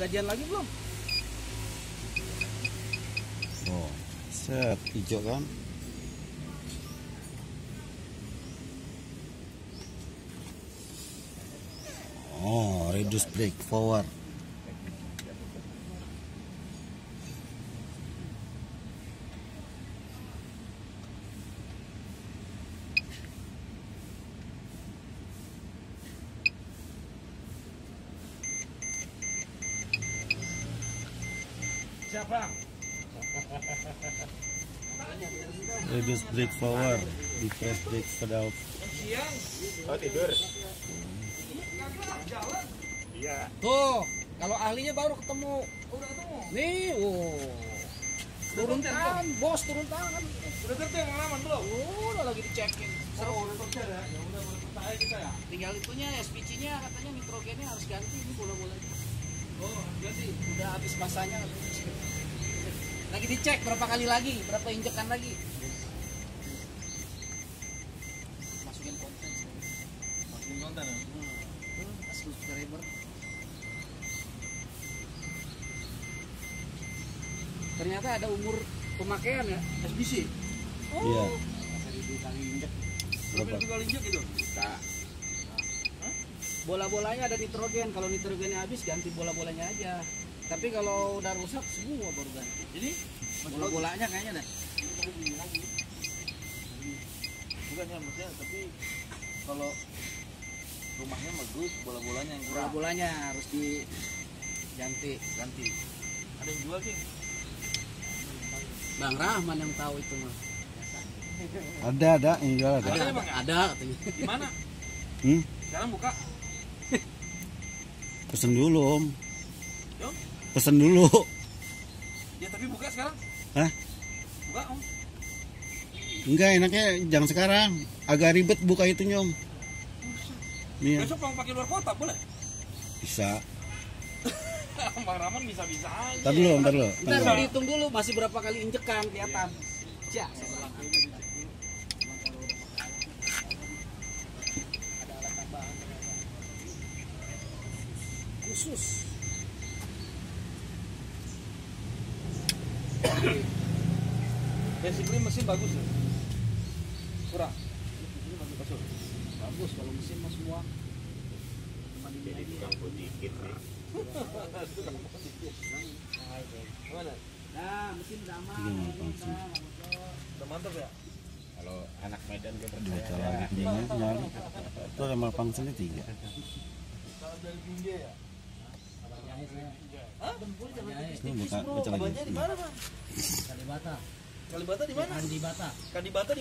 gajian lagi belum? Oh, set hijau kan? Oh, reduce brake forward. Reduce brake forward. Depress brake pedal. Siang. Oh tidur. Tuh, kalau ahlinya baru ketemu. Udah ketemu. Nih, wow. Turun tangan, bos turun tangan. Udah kerja pengalaman belum? Udah lagi dicekin. Seru. udah kerja ya. Ya udah percaya kita ya. Tinggal itunya SPC-nya katanya nitrogennya harus ganti ini bola-bolanya. Oh, ganti. Udah habis masanya. Lagi dicek berapa kali lagi, berapa injekan lagi. Masukin konten. Masukin konten ya. Hmm, pas subscriber. Ternyata ada umur pemakaian ya SBC. Iya. Seribu kali injek. Berapa? Berapa kali injek itu? Bisa. Bola-bolanya ada nitrogen. Kalau nitrogennya habis ganti bola-bolanya aja. Tapi kalau udah rusak semua baru ganti. Jadi Bola-bolanya kayaknya dah. bukannya maksudnya tapi kalau rumahnya bagus bola-bolanya yang kurang Bola-bolanya harus diganti. ganti. Ada yang jual sih? Bang Rahman yang tahu itu mah. Ada, ada, yang jual ada. Ada, ya? ada katanya. Di mana? Hmm? Sekarang buka. Pesen dulu, Om. Yo. Pesen dulu. Ya tapi buka sekarang. Hah? Buka om. Enggak, enaknya jangan sekarang. Agak ribet buka itunya, Om. Iya, Besok mau pakai luar kota boleh? bisa. Bang Rahman bisa-bisa aja. Ntar dulu, ntar dulu. Ntar Ntar mau dulu. dihitung dulu masih berapa kali injekan kelihatan. Ya, khusus. Basically mesin bagus ya. Kurang. Bagus. Bagus kalau mesin mah semua. Jadi tukang dikit nih. Mana? Nah, mesin langsung. Udah mantap ya? Kalau anak Medan gue Dua percaya. cara lagi punyanya nyari. Itu ada malfunctionnya tiga. Kalau dari Binjai ya? Ini buka, baca lagi. Abangnya di mana bang? Kalibata. Kalibata di mana? Kalibata. Kalibata di